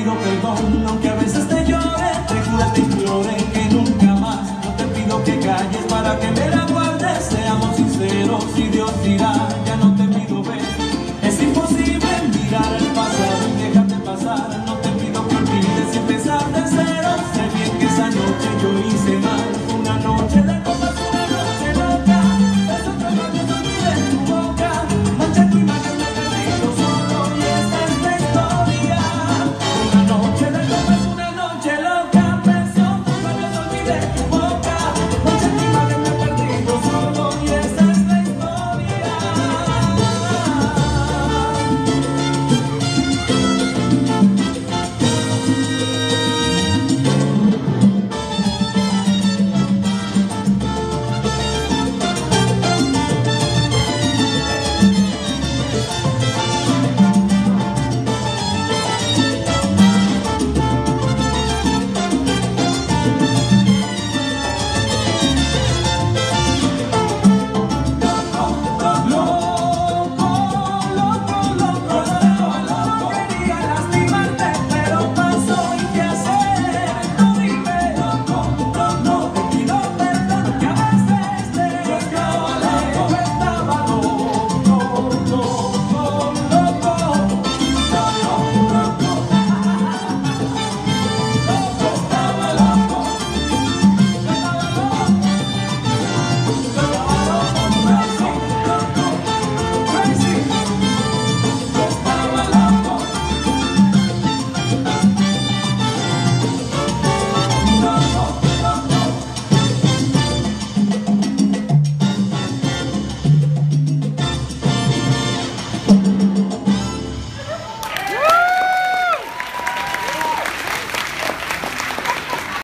pido perdón, aunque a veces te llore, te juro te implore que nunca más. No te pido que calles para que me la guardes, seamos sinceros y Dios dirá.